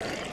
you